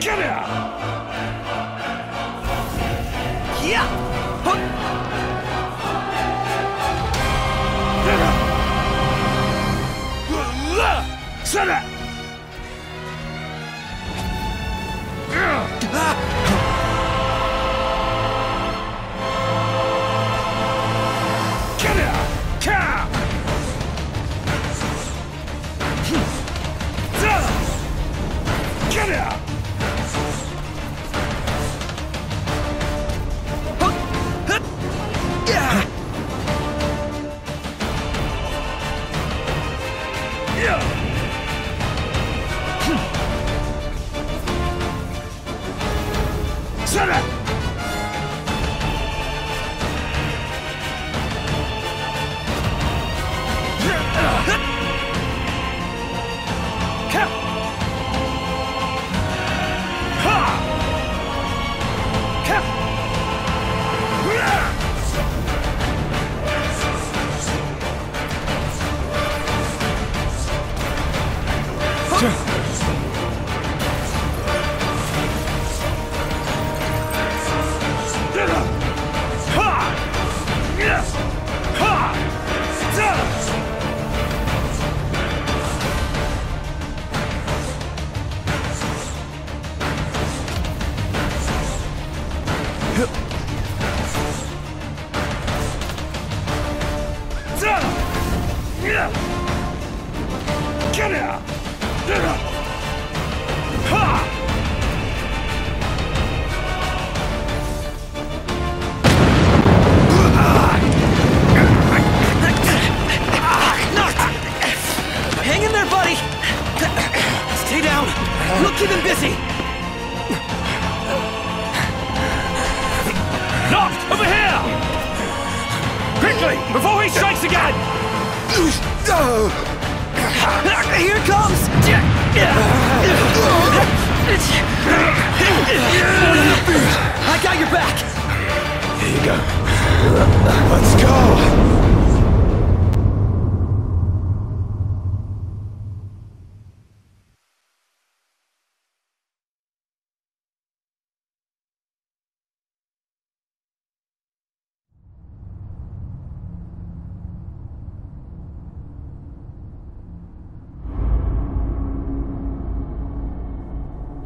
Get out!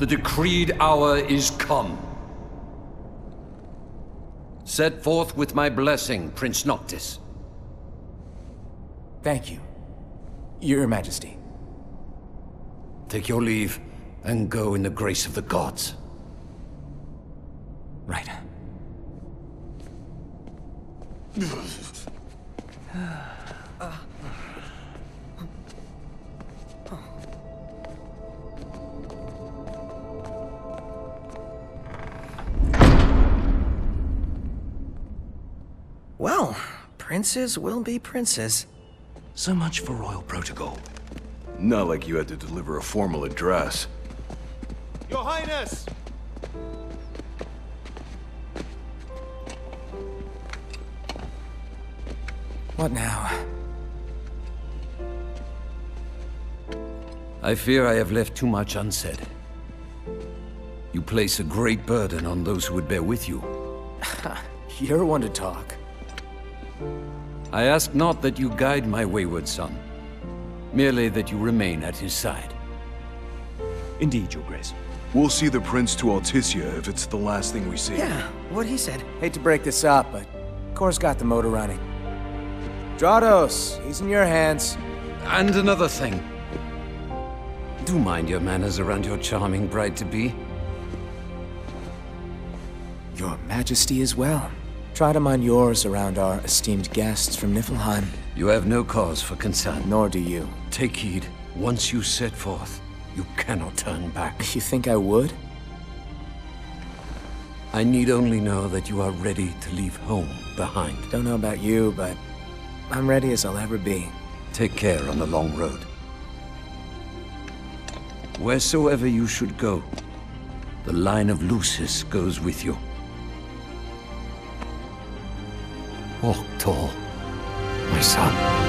The decreed hour is come. Set forth with my blessing, Prince Noctis. Thank you, Your Majesty. Take your leave and go in the grace of the gods. Right. princes will be princes. So much for royal protocol. Not like you had to deliver a formal address. Your Highness! What now? I fear I have left too much unsaid. You place a great burden on those who would bear with you. You're one to talk. I ask not that you guide my wayward son, merely that you remain at his side. Indeed, Your Grace. We'll see the prince to Altissia if it's the last thing we see. Yeah, what he said. Hate to break this up, but Kor's got the motor running. Drados, he's in your hands. And another thing. Do mind your manners around your charming bride-to-be. Your Majesty as well. Try to mind yours around our esteemed guests from Niflheim. You have no cause for concern. Nor do you. Take heed. Once you set forth, you cannot turn back. You think I would? I need only know that you are ready to leave home behind. Don't know about you, but I'm ready as I'll ever be. Take care on the long road. Wheresoever you should go, the line of Lucis goes with you. Walk tall, my son.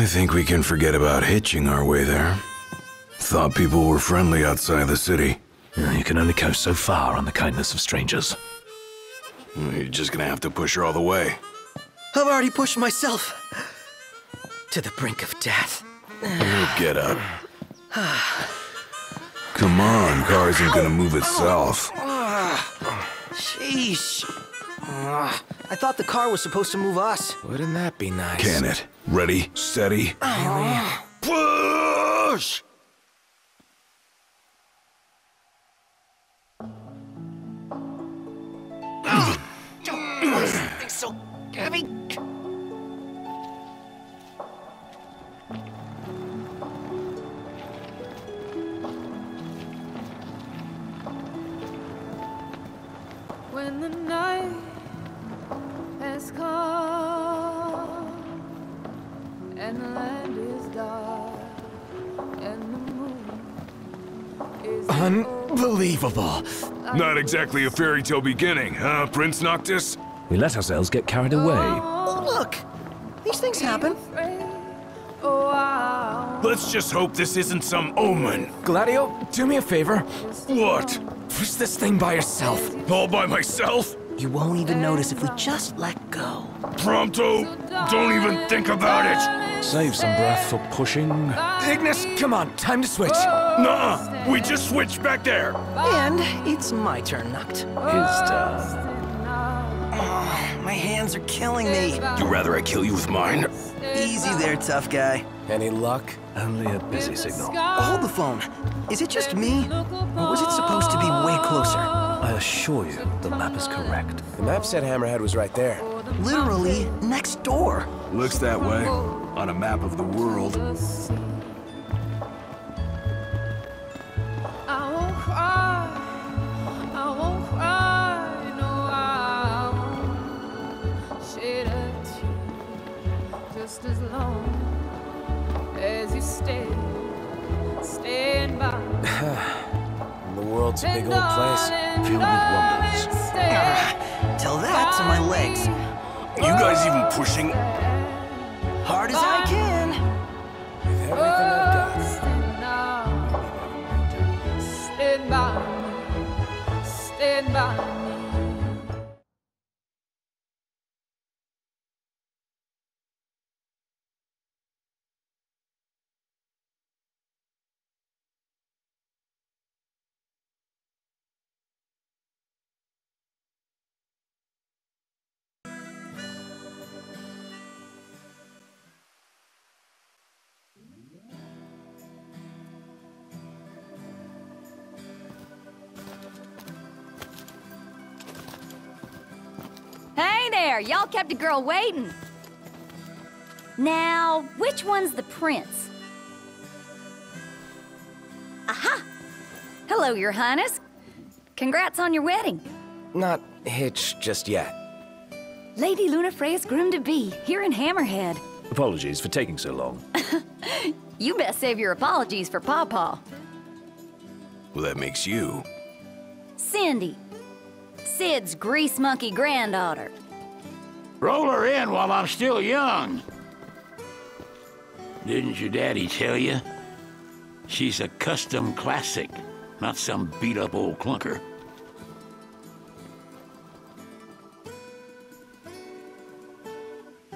I think we can forget about hitching our way there. Thought people were friendly outside the city. You can only go so far on the kindness of strangers. You're just gonna have to push her all the way. I've already pushed myself to the brink of death. Get up. Come on, car isn't gonna move itself. Sheesh. Ah, I thought the car was supposed to move us. Wouldn't that be nice? Can it? Ready, steady. Push! It's so heavy. Unbelievable. Not exactly a fairy tale beginning, huh, Prince Noctis? We let ourselves get carried away. Oh, look. These things happen. Oh, wow. Let's just hope this isn't some omen. Gladio, do me a favor. What? Push this thing by yourself. All by myself? You won't even notice if we just let go. Prompto? Don't even think about it! Save some breath for pushing. Ignis, come on, time to switch. Nuh-uh! We just switched back there! And it's my turn, Noct. His turn. Oh, my hands are killing me. You rather I kill you with mine? Easy there, tough guy. Any luck? Only a busy signal. Hold the phone. Is it just me? Or was it supposed to be way closer? I assure you, the map is correct. The map said Hammerhead was right there. Literally next door. Looks that way. On a map of the world. I won't cry. I won't cry. No, I won't shed a tear. Just as long as you stay, stand by. The world's a big old place. Filled with wonders. Tell that to my legs. You guys even pushing? Hard as Hey there, y'all kept a girl waiting. Now, which one's the prince? Aha! Hello, your highness. Congrats on your wedding. Not hitched just yet. Lady Lunafreya's groom-to-be, here in Hammerhead. Apologies for taking so long. You best save your apologies for Pawpaw. Well, that makes you. Cindy. Cid's grease monkey granddaughter. Roll her in while I'm still young. Didn't your daddy tell you? She's a custom classic, not some beat up old clunker.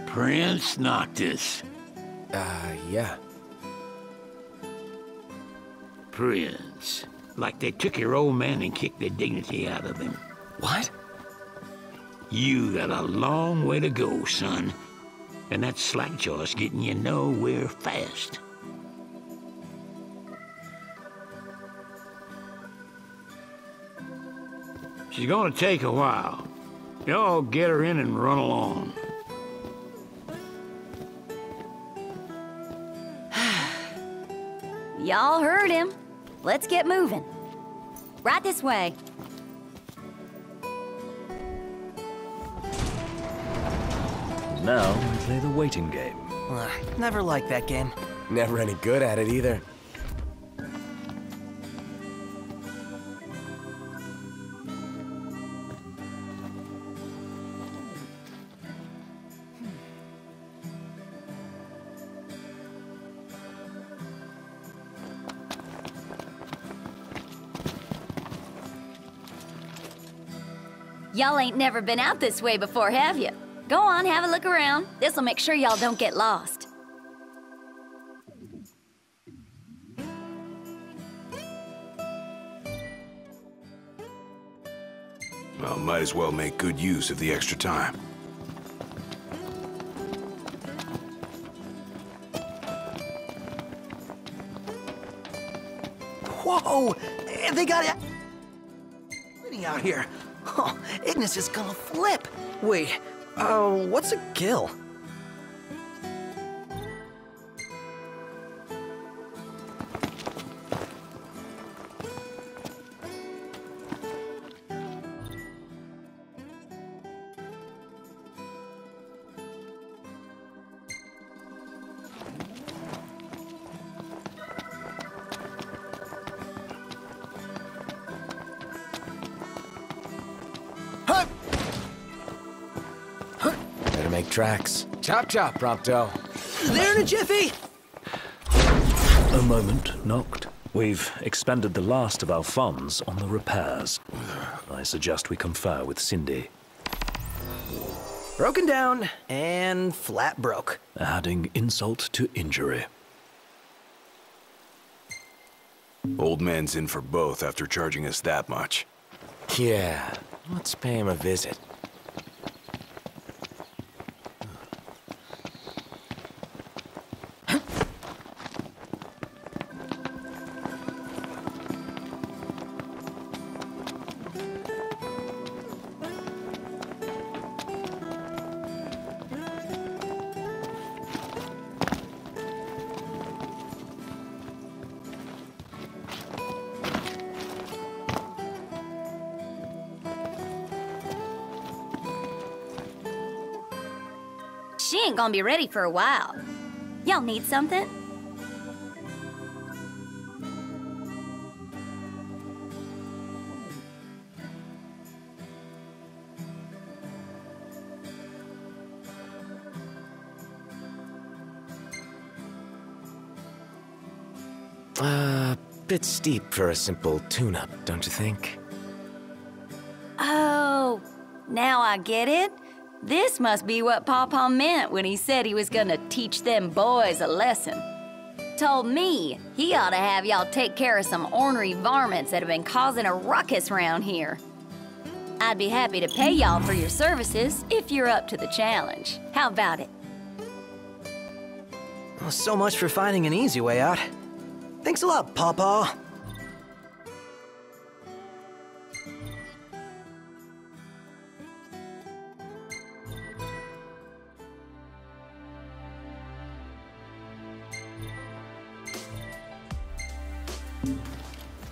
Prince Noctis. Uh, yeah. Prince. Like they took your old man and kicked the dignity out of him. What? You got a long way to go, son. And that slackjaw's getting you nowhere fast. She's gonna take a while. Y'all get her in and run along. Y'all heard him. Let's get moving. Right this way. Now we play the waiting game. Uh, never liked that game. Never any good at it either. Y'all ain't never been out this way before, have you? Go on, have a look around. This'll make sure y'all don't get lost. Well, might as well make good use of the extra time. Whoa! Eh, they got it out here. Oh, Ignis is gonna flip. Wait, uh, what's a gill? Tracks. Chop chop, Prompto. There in a jiffy! A moment, Noct. We've expended the last of our funds on the repairs. I suggest we confer with Cindy. Broken down and flat broke. Adding insult to injury. Old man's in for both after charging us that much. Yeah, let's pay him a visit. She ain't gonna be ready for a while. Y'all need something? Uh, bit steep for a simple tune-up, don't you think? Oh, now I get it. This must be what Pawpaw meant when he said he was gonna teach them boys a lesson. Told me he ought to have y'all take care of some ornery varmints that have been causing a ruckus round here. I'd be happy to pay y'all for your services if you're up to the challenge. How about it? Well, so much for finding an easy way out. Thanks a lot, Pawpaw.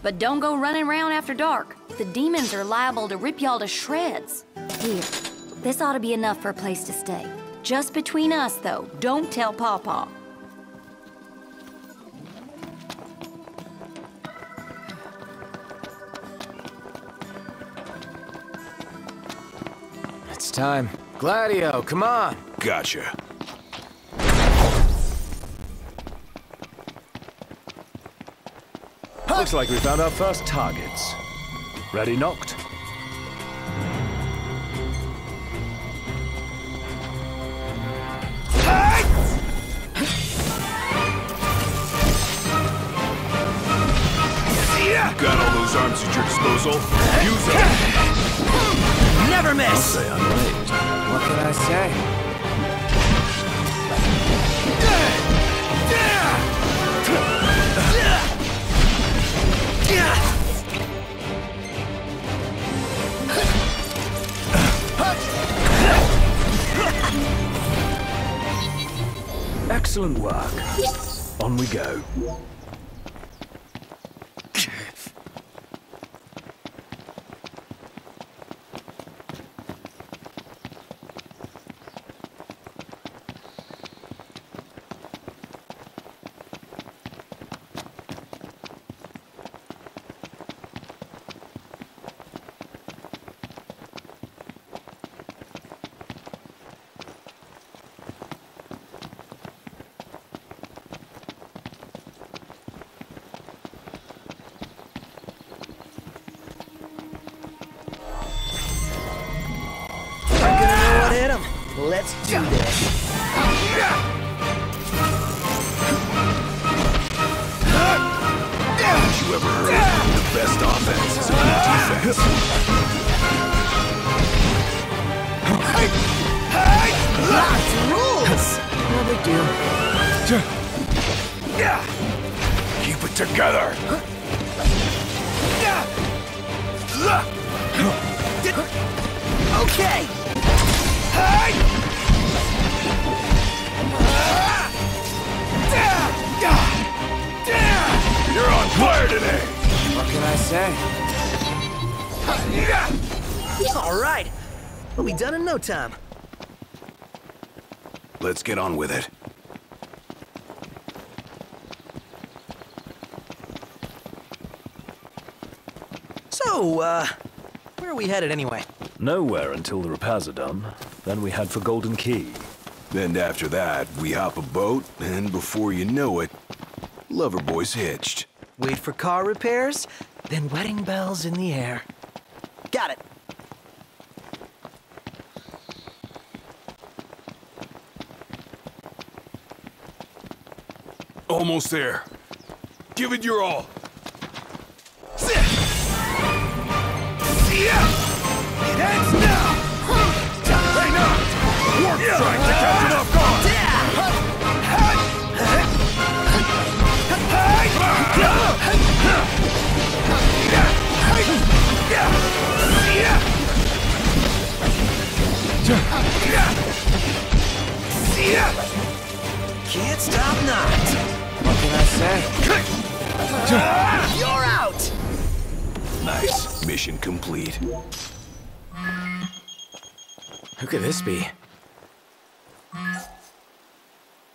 But don't go running around after dark. The demons are liable to rip y'all to shreds. Here, this ought to be enough for a place to stay. Just between us, though. Don't tell Pawpaw. It's time. Gladio, come on! Gotcha. Looks like we found our first targets. Ready, Noct? Got all those arms at your disposal? Use them. Never miss! Say I'm late. What can I say? Excellent work. On we go. Let's do this. Haven't you ever heard the best offense is a good defense? Lots rules! No big deal. Yeah. Keep it together. Okay! You're on fire today. What can I say? All right. We'll be done in no time. Let's get on with it. So, uh, where are we headed anyway? Nowhere until the repairs are done. Then we head for Galdin Quay. And after that, we hop a boat, and before you know it, Loverboy's hitched. Wait for car repairs, then wedding bells in the air. Got it. Almost there. Give it your all. Heads now! Hey, now! Warp strike to Captain off guard! Can't stop not. What can I say? You're out! Nice. Mission complete. Who could this be?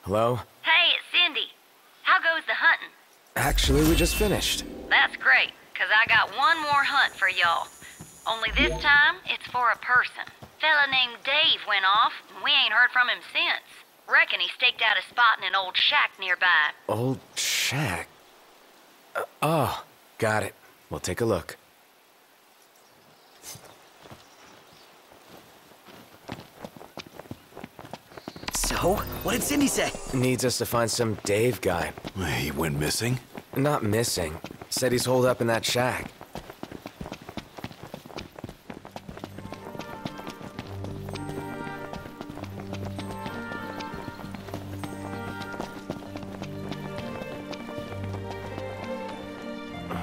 Hello? Hey, it's Cindy. How goes the hunting? Actually, we just finished. That's great, because I got one more hunt for y'all. Only this time, it's for a person. Fella named Dave went off, and we ain't heard from him since. Reckon he staked out a spot in an old shack nearby. Old shack. Uh, oh, got it. We'll take a look. So, what did Cindy say? Needs us to find some Dave guy. He went missing. Not missing. Said he's holed up in that shack.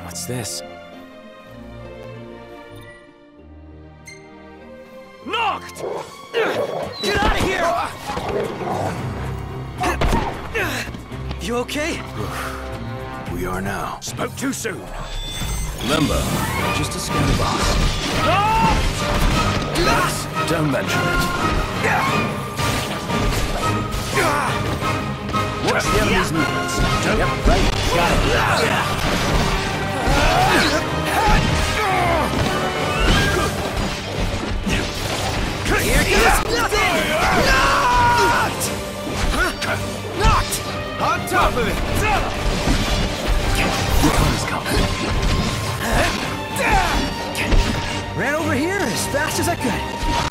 What's this? You okay? We are now. Spoke too soon. Remember, just a scan box. Don't mention it. Watch the enemy's movements. Don't... Yep, right. Got it. Ah! On top of it! Recon's coming. Ran over here as fast as I could.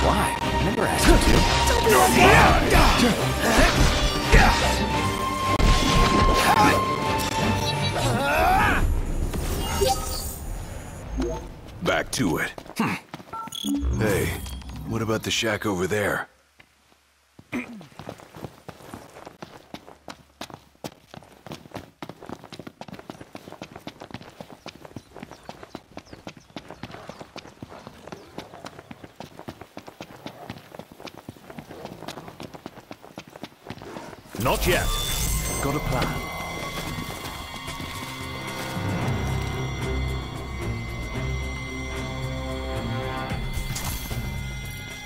Why? Never asked you to. Don't be like Back to it. Hmm. Hey, what about the shack over there? Not yet. Got a plan.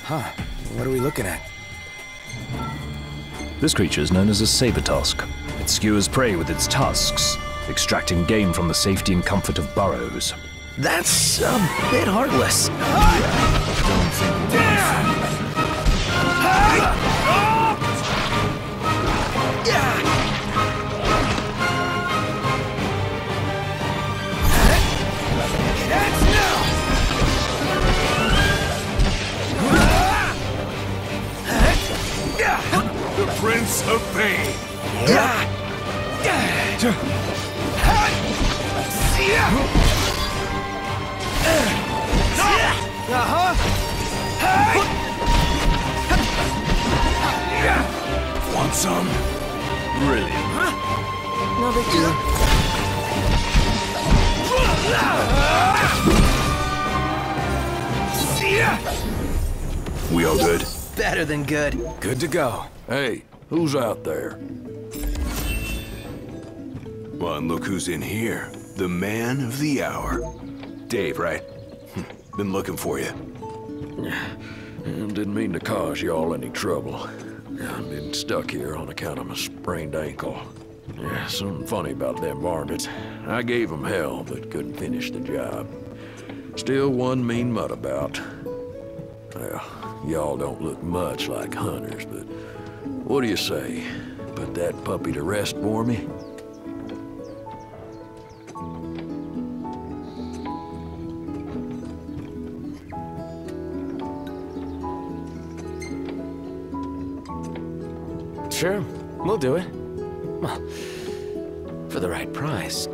Huh. What are we looking at? This creature is known as a saber tusk. It skewers prey with its tusks, extracting game from the safety and comfort of burrows. That's a bit heartless. the Prince of Pain. Want some? Brilliant. No big deal. We all good? Better than good. Good to go. Hey, who's out there? Well, and look who's in here. The man of the hour. Dave, right? Been looking for you. Didn't mean to cause y'all any trouble. I've been stuck here on account of my sprained ankle. Yeah, something funny about them varmints. I gave 'em hell, but couldn't finish the job. Still one mean mutt about. Well, y'all don't look much like hunters, but what do you say? Put that puppy to rest for me? Sure, we'll do it. Well, for the right price.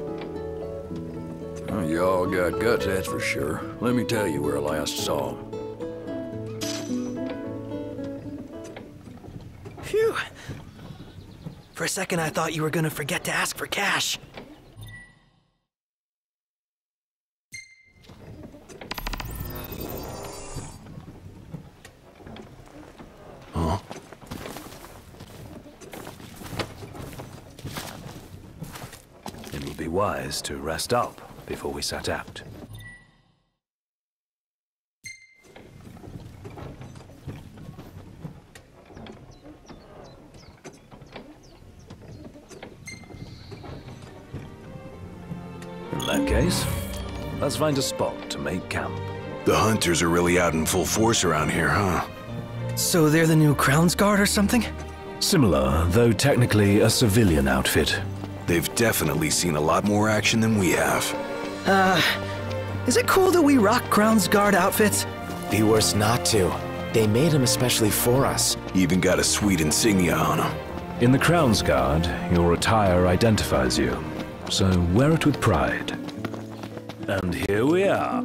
Well, y'all got guts, that's for sure. Let me tell you where I last saw 'em. Second, I thought you were gonna forget to ask for cash. Huh? It would be wise to rest up before we set out. Case, let's find a spot to make camp. The hunters are really out in full force around here, huh? So they're the new Crown's Guard or something? Similar, though technically a civilian outfit. They've definitely seen a lot more action than we have. Uh, is it cool that we rock Crown's Guard outfits? Be worse not to. They made them especially for us. Even got a sweet insignia on them. In the Crown's Guard, your attire identifies you, so wear it with pride. And here we are.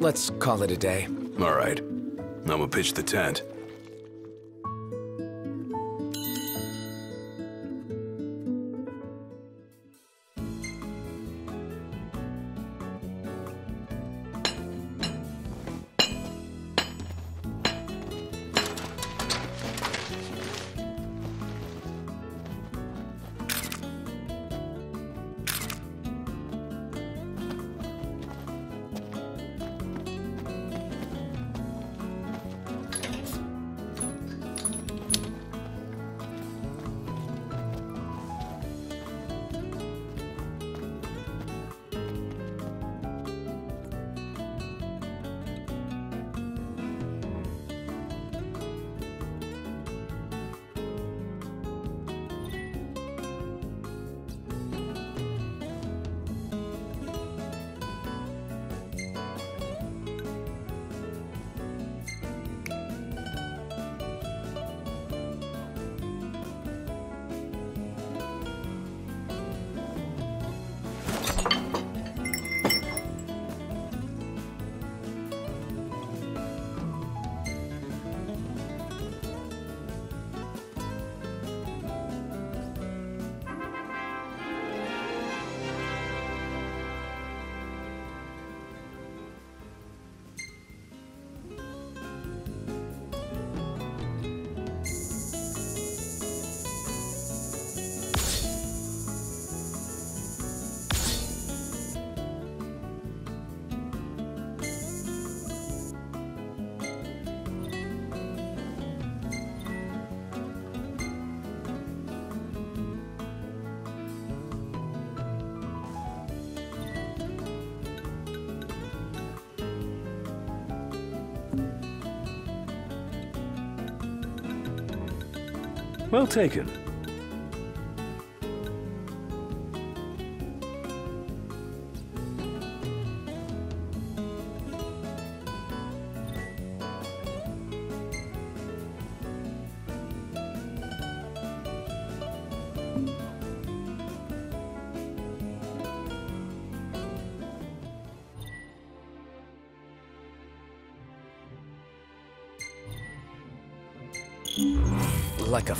Let's call it a day. All right. I'm gonna pitch the tent. Well taken.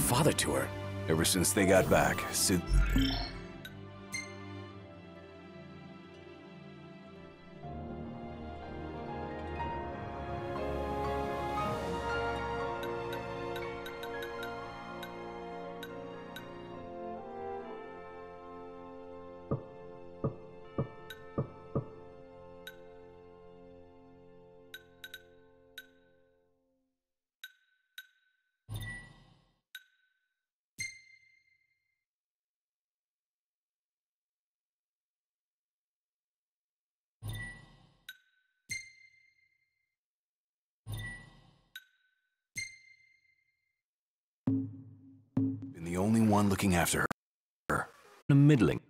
Father to her. Ever since they got back, Cid... looking after her. A middling.